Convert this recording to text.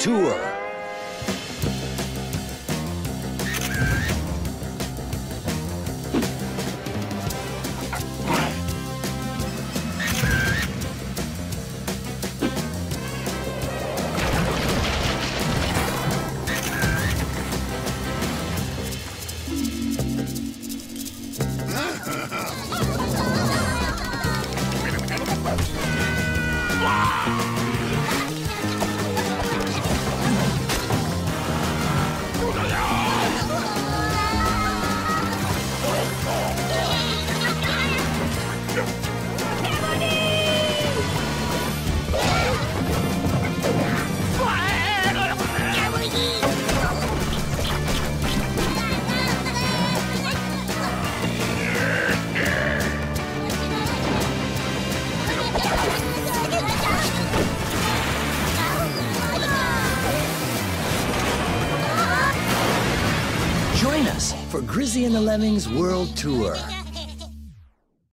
Tour. Join us for Grizzy and the Lemmings World Tour.